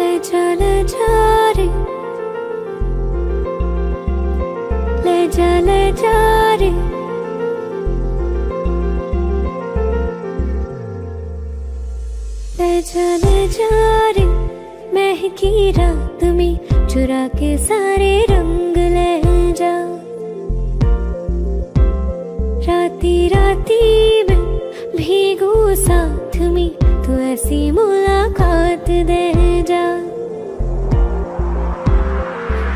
ले जा रे। महकी रात में चुरा के सारे रंग ले जा। राती राती में भीगू साथ में ऐसी मुलाकात दे जा।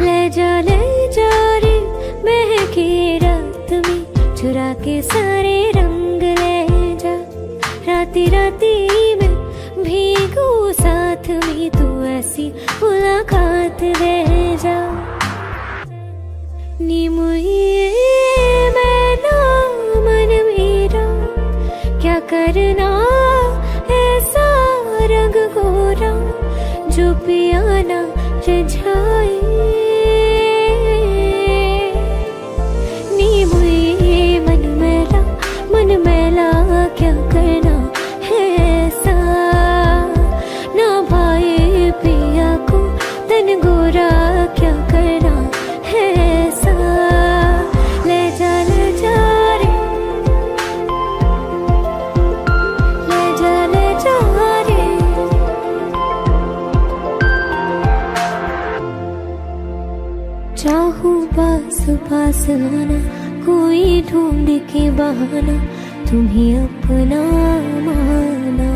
ले जा ले जा रे महके रात में चुरा के सारे रंग ले जा। राती राती में भीगू साथ में, तू ऐसी मुलाकात दे जा। नी पास आना कोई ढूंढ के बहाना, तुम्हें अपना माना।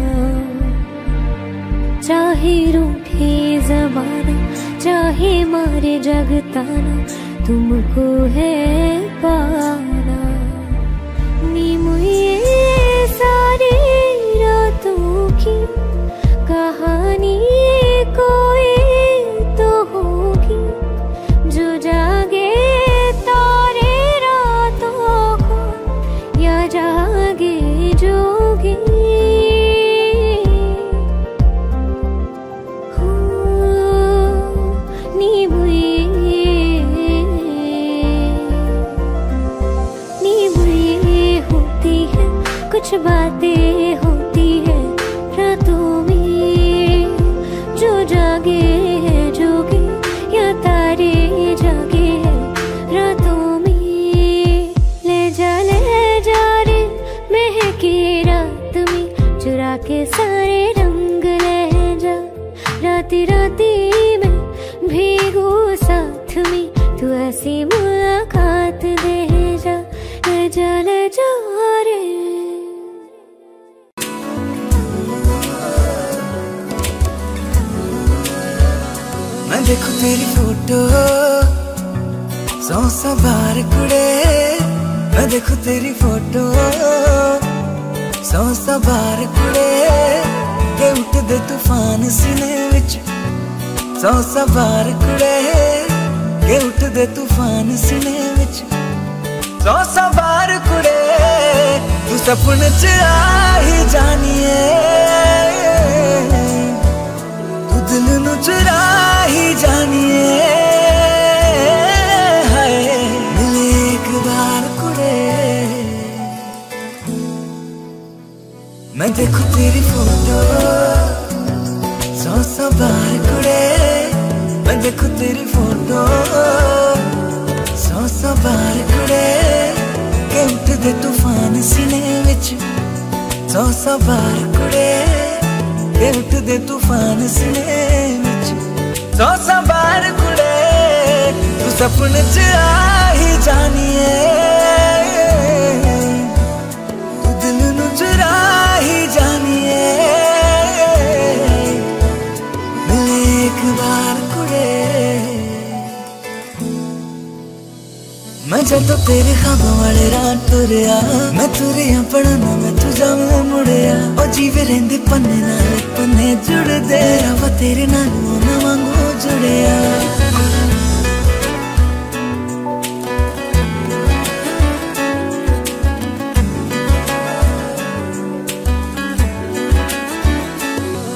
चाहे रूठे जमाना, चाहे मारे जगताना, तुमको है पाना। सपन च आ ही जानिए। तू दिल चुरा ही जानिए। एक बार कुड़े। मैं देखू तेरी फ़ोटो, सौ सौ बार कुड़े। मैं देखू तेरी सौ सौ बार कुड़े उठते तूफ़ान सुने विच। सौ सौ बार कुड़े तू सपन च आ ही जानिए। मैं जब तेरे खाबों वाले रात तुरिया मैं तुरिया पढ़ना मैं तू जावे मुड़िया ओ जीवे रहंदे पन्ने नाल पन्ने जुड़दे रवा तेरे नाल ना वांगू जुड़िया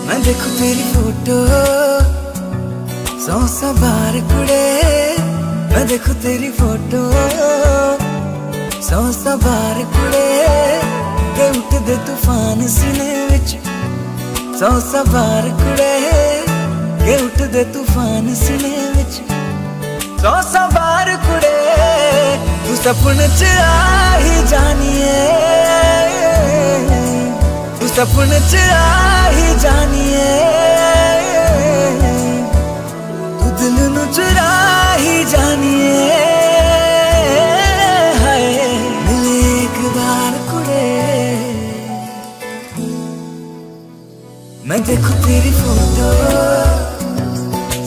मैं देखू तेरी फ़ोटो सौ सौ बार कुड़े मैं देखो तेरी फ़ोटो। सौ सा बार कुड़े उठ दे तूफ़ान सीने विच। सौ सा बार कुड़े उठ दे तूफ़ान सीने विच। सौ सा बार कुड़े तू सपन च आ ही जानिए। तू सपन च आ ही जानिए। तू दिल नु चुरा ਦਿਲ ਨੂੰ ਚੁਰਾ ਹੀ ਜਾਣੀਏ मैं देखू तेरी फोटो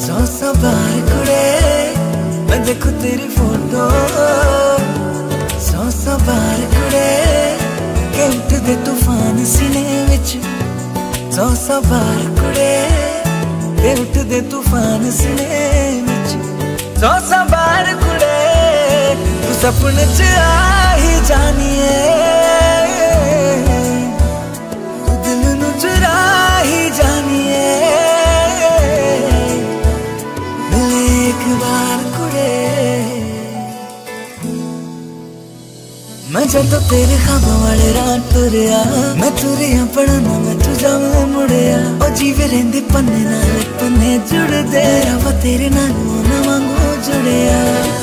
सौ सौ बार कुड़े मैं देखू तेरी फोटो सौ सौ बार कुड़े के उठदे तूफान सीने विच सौ सौ बार कुड़े के उठदे तूफान सीने विच सौ सौ बार कुड़े तू सपने च आ ही जानिए। मैं जब तेरे खाबों वाले रात तुरया, मैं तुरिया पढ़ना, मैं तू जावे मुड़िया। ओ जीवे रेंदे पन्ने नाल, पन्ने जुड़दे रवा तेरे नाल ना वांगू studio.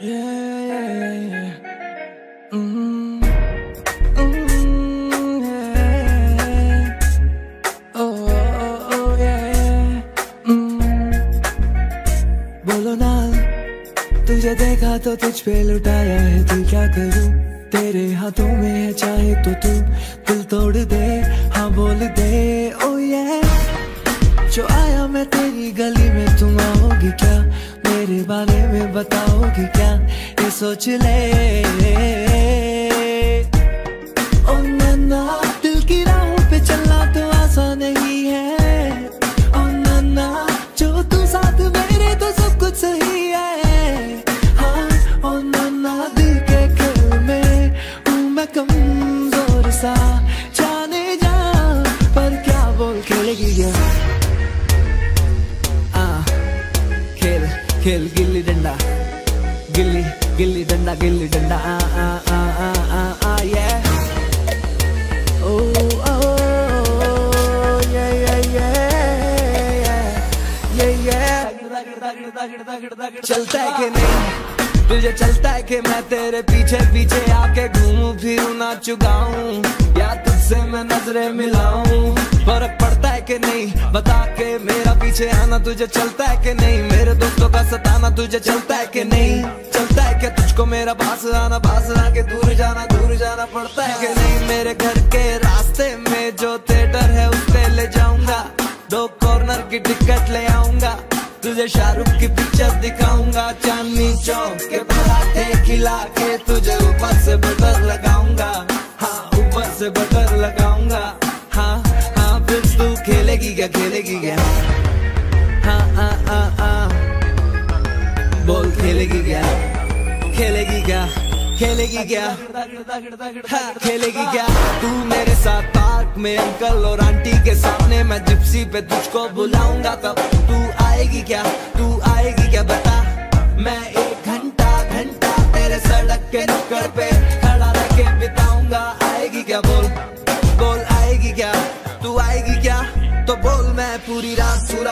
Yeah.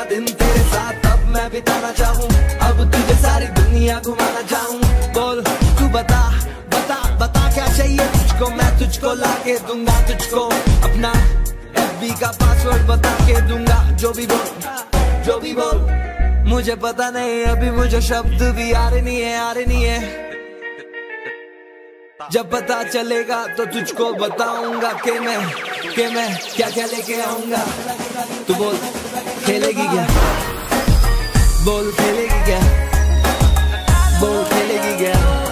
पूरा दिन तेरे साथ, अब मैं बिताना चाहूँ। अब तुझे सारी दुनिया घुमाना चाहूँ। बोल, तू बता बता बता क्या चाहिए तुझको? मैं तुझको ला के दूँगा, तुझको अपना एफ़ का पासवर्ड बता के दूँगा। जो भी बोल, जो भी बोल। मुझे पता नहीं, अभी मुझे शब्द भी आ रही नहीं है, आ रही नहीं है। जब पता चलेगा तो तुझको बताऊँगा के मैं के मैं क्या क्या लेके आऊँगा। तू बोल, खेलेगी क्या? बोल, खेलेगी क्या? बोल, खेलेगी क्या?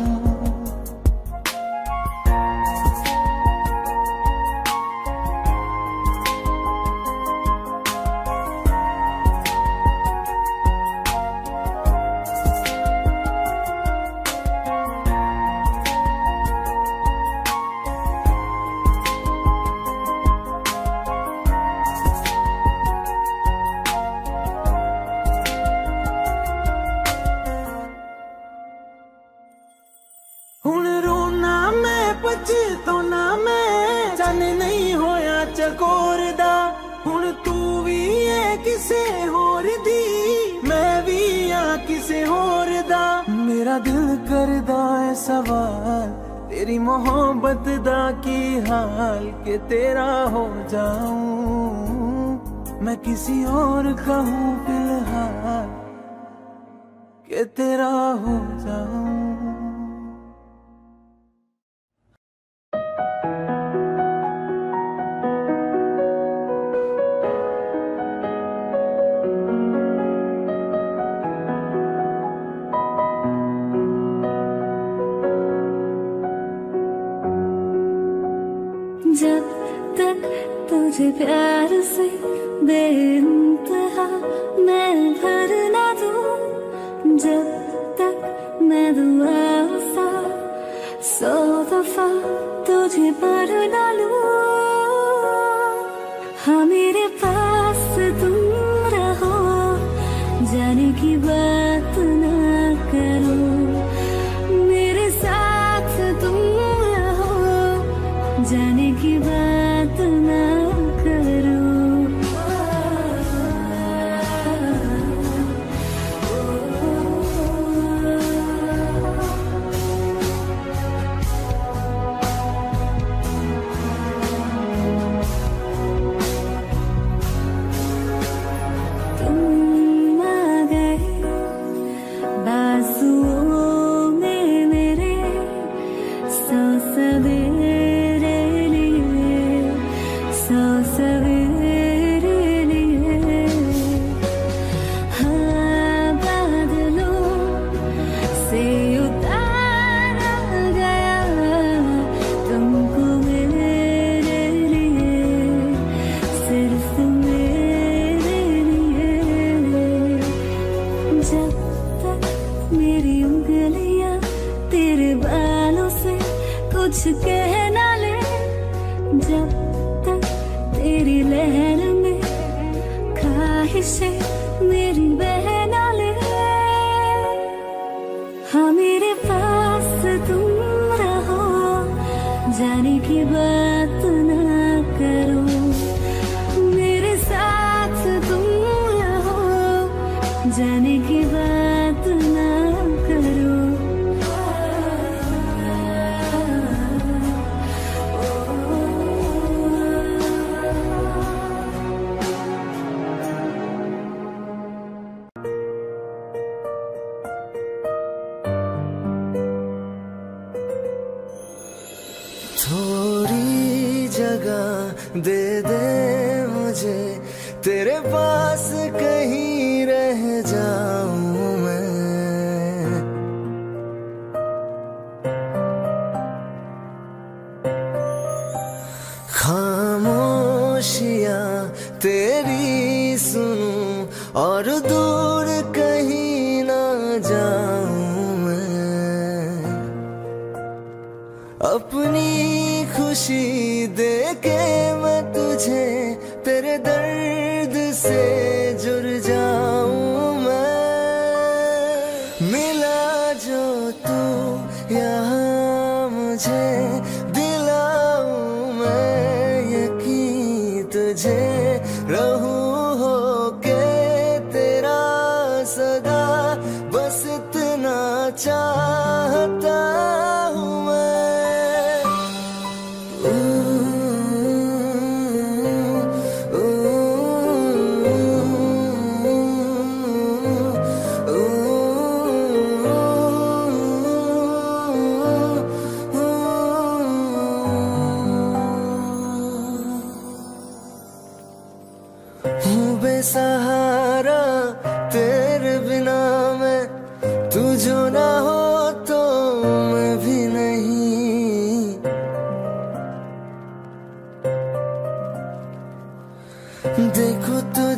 मोहब्बत दा की हाल के तेरा हो जाऊँ। मैं किसी और कहूँ फ़िलहाल के तेरा हो जाऊँ।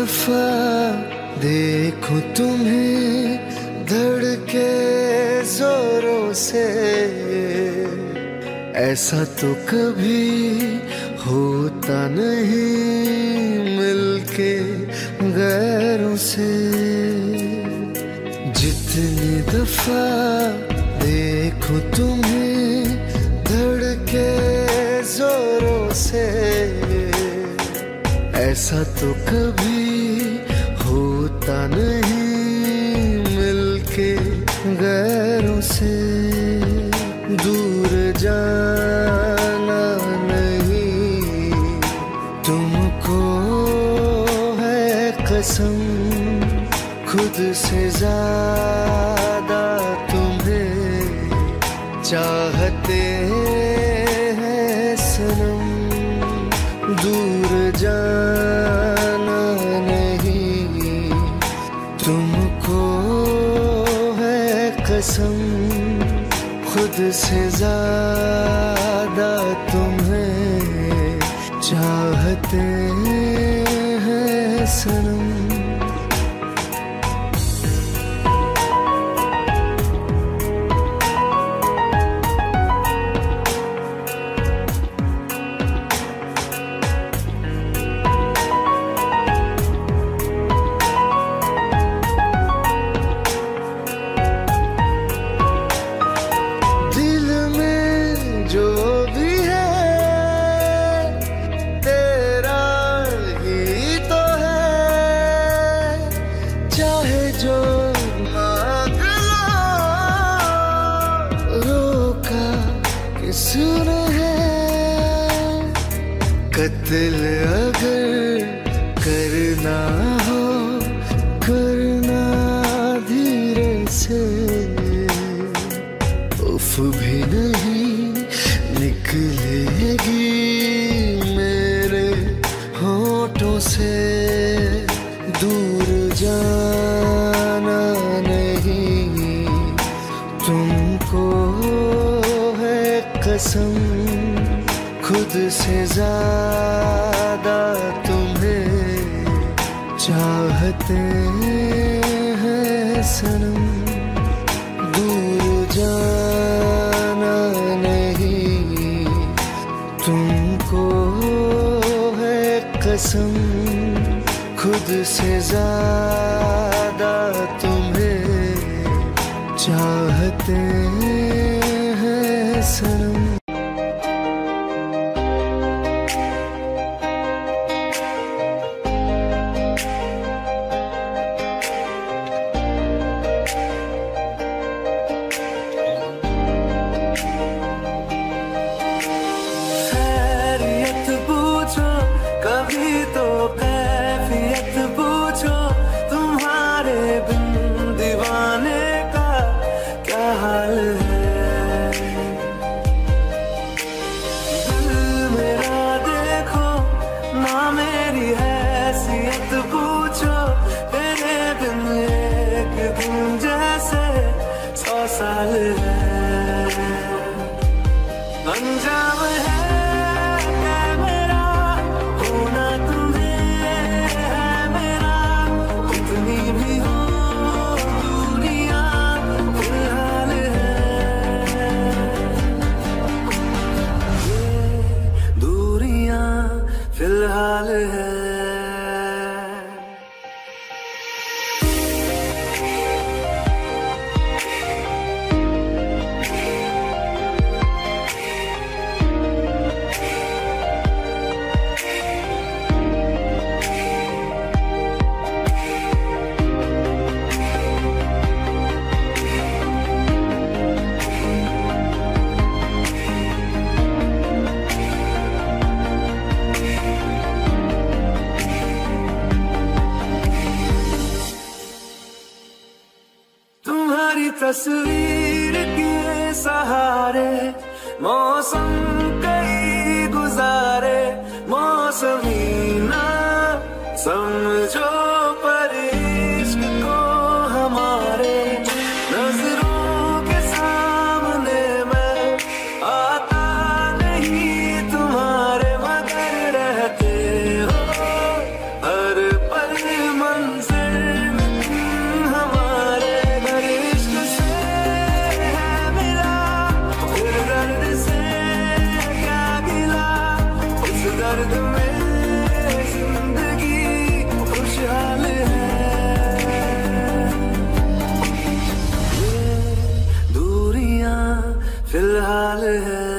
दफ़ा देखो तुम्हें धड़के जोरों से। ऐसा तो कभी होता नहीं मिलके गैरों से। जितनी दफ़ा देखो तुम्हें धड़के जोरों से। ऐसा तो कभी से ज़्यादा This is a. alle.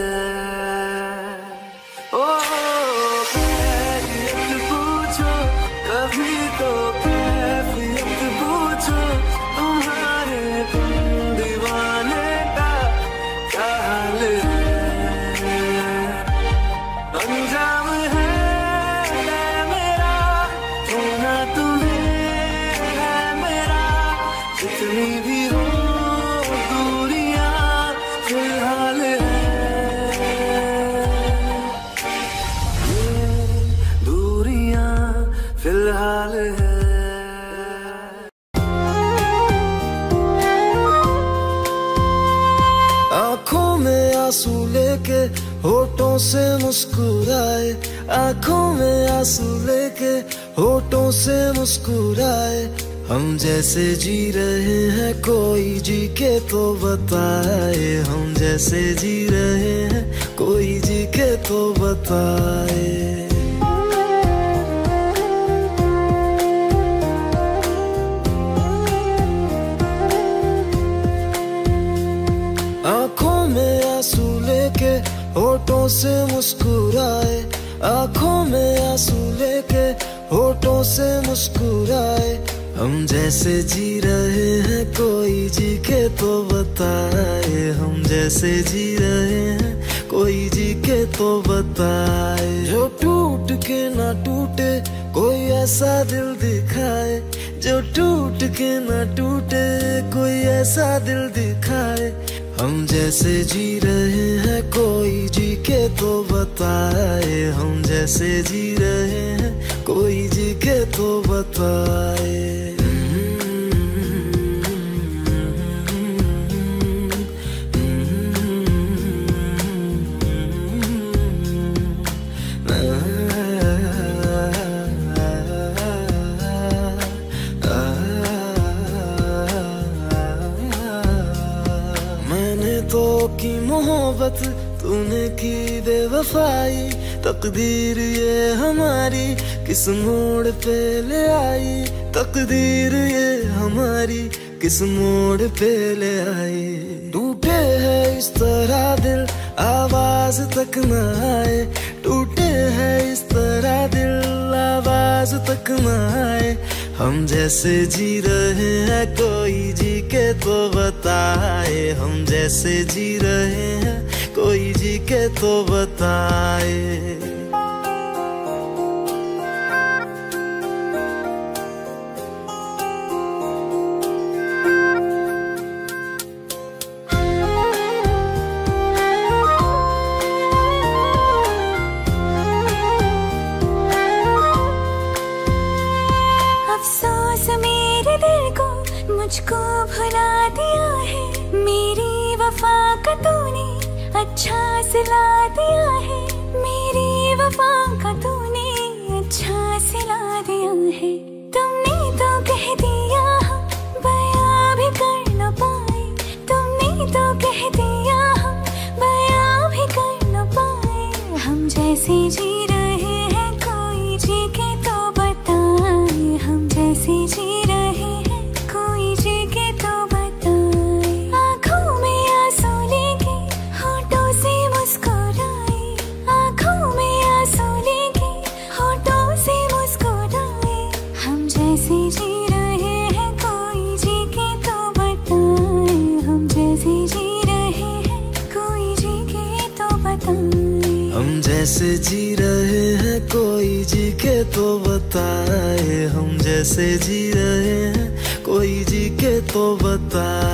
सांस लेके होठों से मुस्कुराए। हम जैसे जी रहे हैं, कोई जी के तो बताए। हम जैसे जी रहे हैं, कोई जी के तो बताए। से मुस्कुराए। हम जैसे जी रहे हैं, कोई जी के तो बताए। हम जैसे जी रहे हैं, कोई जी के तो बताए। जो टूट के ना टूटे, कोई ऐसा दिल दिखाए। जो टूट के ना टूटे, कोई ऐसा दिल दिखाए। हम जैसे जी रहे हैं, कोई जी के तो बताए। हम जैसे जी रहे हैं, कोई के तो बताए मोहब्बत तूने की बेवफाई, तकदीर ये हमारी किस मोड़ पे ले आई? तकदीर ये हमारी किस मोड़ पे ले आई? टूटे है इस तरह दिल, आवाज़ तक न आए। टूटे है इस तरह दिल, आवाज़ तक न आए। हम जैसे जी रहे हैं, कोई जी के तो बताए। हम जैसे जी रहे हैं जी के तो बताए। अच्छा सिला दिया है, मेरी वफा का तूने अच्छा सिला दिया है। तुमने तो कह दिया बया भी कर न पाए। तुमने तो कह दिया बया भी कर न पाए। हम जैसे जी रहे हैं, कोई जी के तो बताए। हम जैसे जी बताए हम जैसे जी रहे हैं। कोई जी के तो बताए।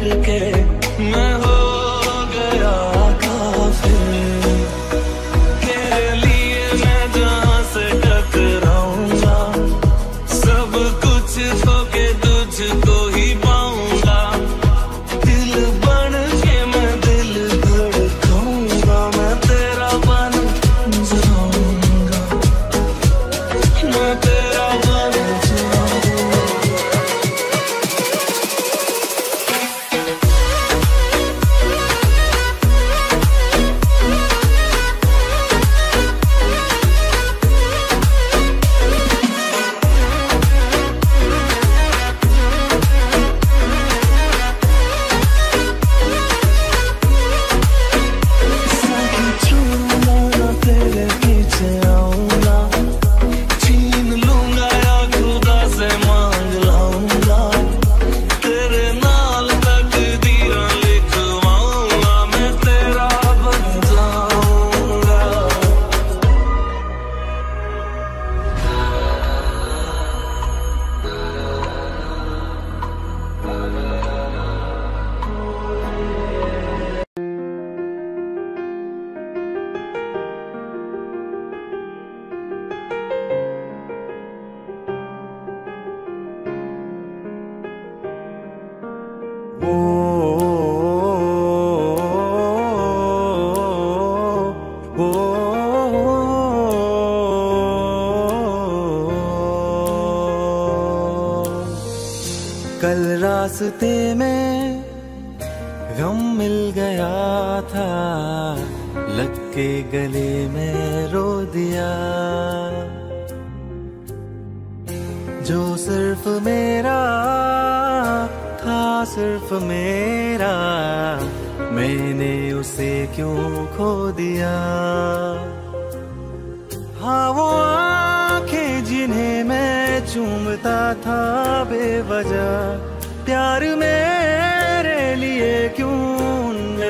suerte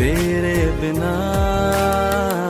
तेरे बिना।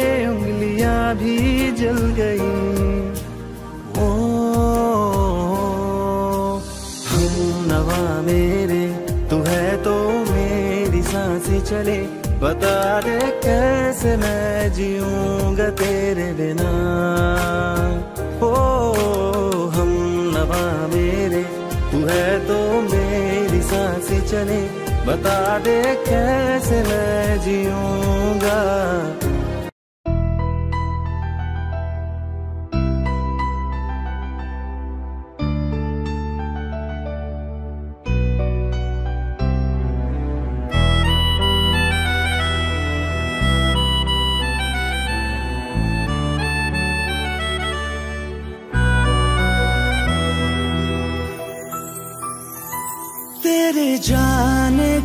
उंगलियाँ भी जल गई। ओ, हम नवा मेरे, तू है तो मेरी साँसें चले। बता दे कैसे मैं जीऊँगा तेरे बिना। ओ, हम नवा मेरे, तू है तो मेरी साँसें चले। बता दे कैसे मैं जीऊँगा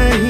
नहीं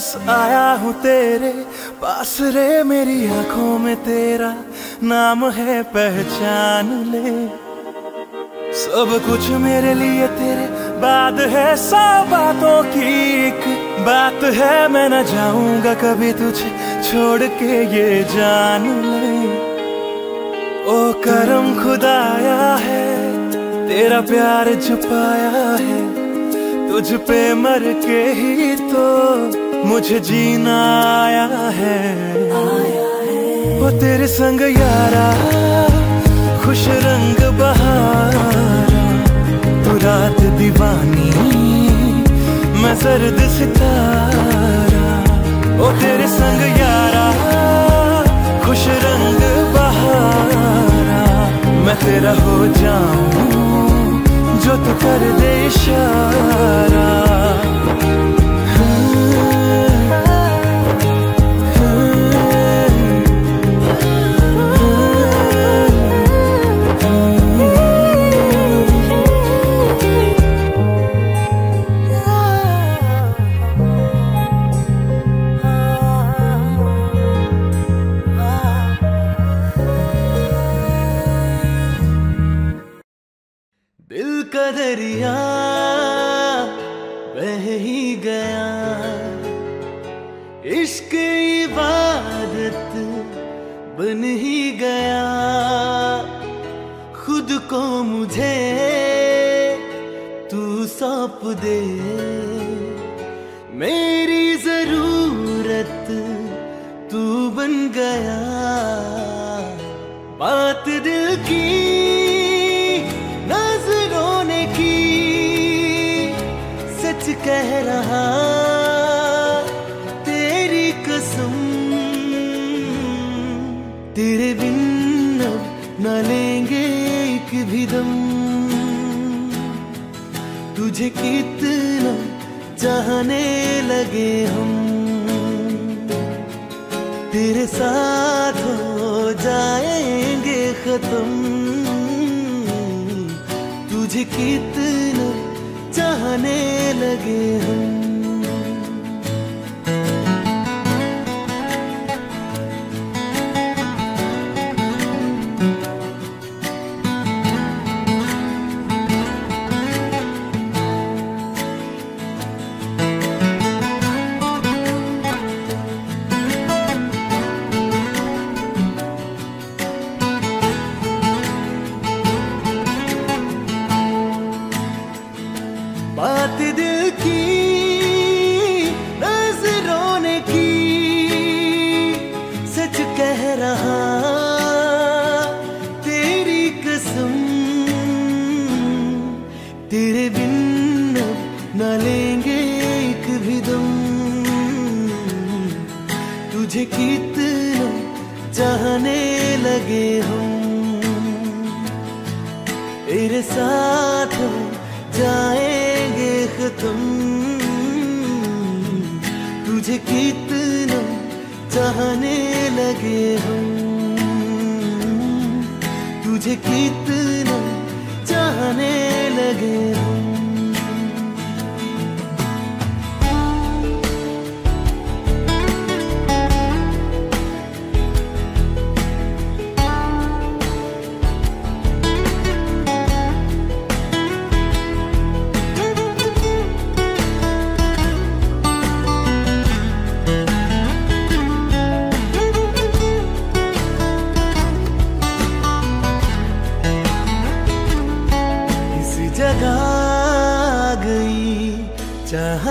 बस आया हूँ तेरे पास रे मेरी आँखों में तेरा नाम है पहचान ले। सब कुछ मेरे लिए तेरे बाद है सौ बातों की एक बात है। मैं न जाऊँगा कभी तुझे छोड़ के, ये जान ले। ओ करम खुदाया है, तेरा प्यार छुपाया है। तुझ पे मर के ही तो मुझे जीना आया है। वो तेरे संग यारा, खुश रंग बहारा। तू रात दीवानी, मैं सर्द सितारा। ओ तेरे संग यारा, खुश रंग बहारा। मैं तेरा हो जाऊँ, जो तू कर दे इशारा। लगे हम तेरे साथ जाएँगे खत्म तुझे कितना चाहने लगे हम तुझे कितना चाहने लगे हम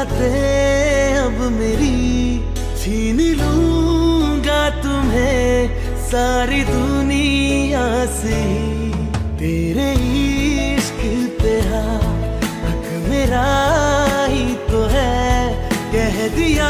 चाहते अब मेरी छीन लूँगा तुम्हें सारी दुनिया से। तेरे इश्क पे हक मेरा ही तो है, कह दिया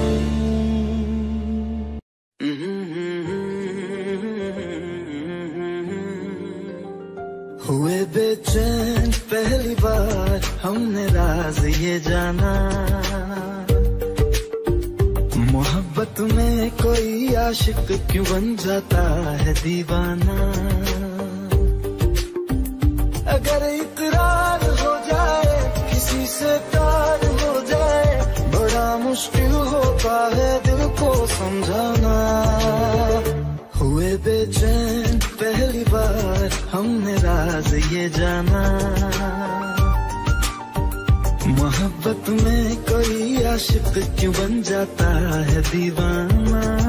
आशिक क्यों बन जाता है दीवाना? अगर इकरार हो जाए, किसी से प्यार हो जाए, बड़ा मुश्किल होता है दिल को समझाना। हुए बेचैन पहली बार हमने राज ये जाना। मोहब्बत में कोई आशिक क्यों बन जाता है दीवाना?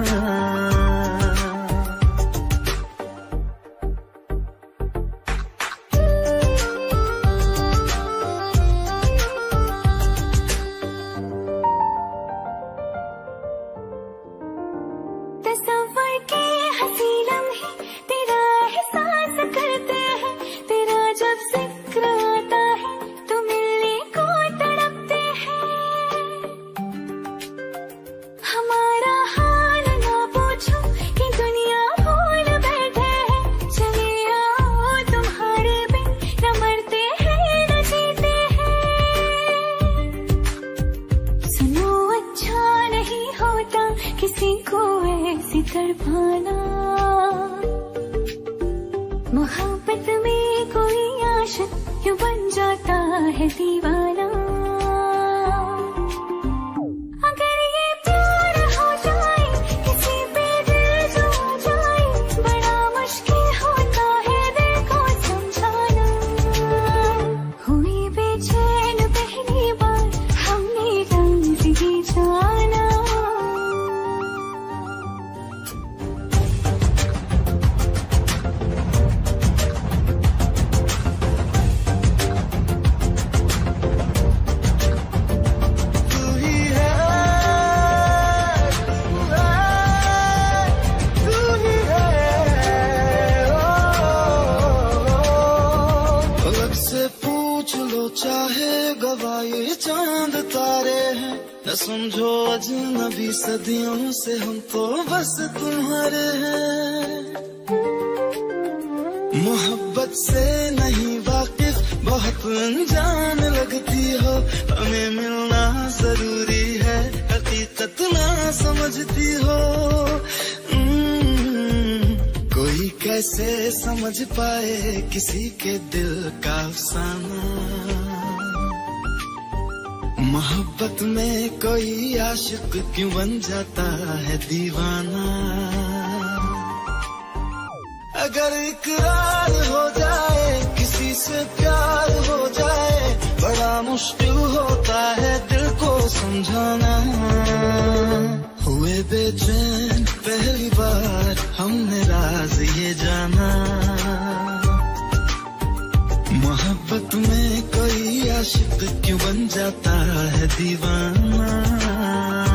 हमें मिलना ज़रूरी है। हकीकत ना समझती हो। हम्म, कोई कैसे समझ पाए किसी के दिल का अफसाना मोहब्बत में कोई आशिक क्यों बन जाता है दीवाना? अगर इकरार हो जाए किसी से प्यार हो जाए बड़ा मुश्किल होता है दिल को समझाना। हुए बेचैन पहली बार हमने राज ये जाना। मोहब्बत में कोई आशिक क्यों बन जाता है दीवाना?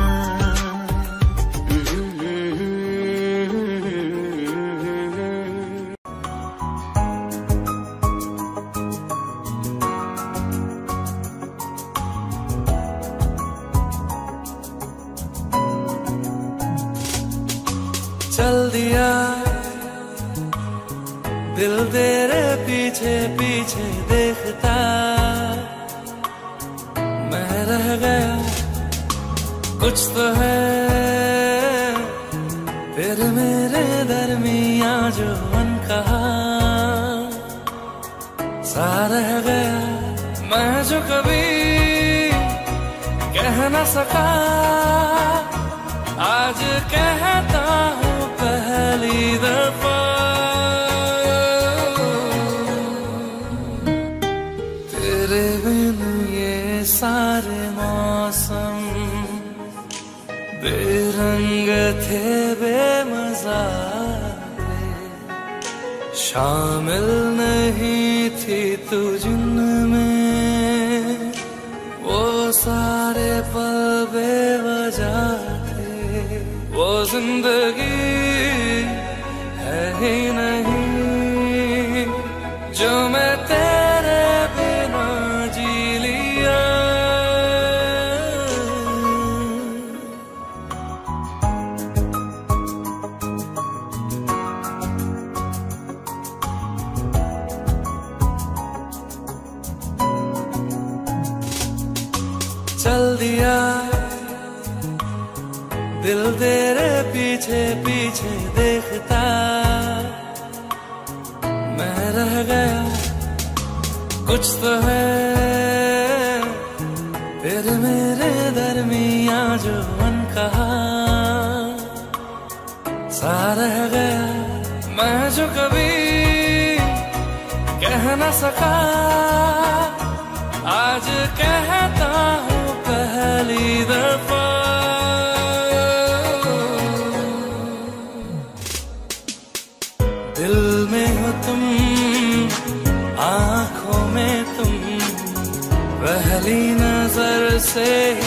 तेरे पीछे पीछे देखता। मैं रह गया, कुछ तो है। तेरे मेरे दरमिया जो मन कहा सा रह गया, मैं जो कभी कह न सका। आज कहता हूँ पहली दफ़ा। थे बेमजा शामिल नहीं थी तू जिनमें। वो सारे पल बेवजह थे। वो ज़िंदगी है ही नहीं दिया दिल तेरे पीछे पीछे देखता। मैं रह गया। कुछ तो है। तेरे मेरे दरमिया जो मन कहा सा रह गया। मैं जो कभी कह न सका। नज़र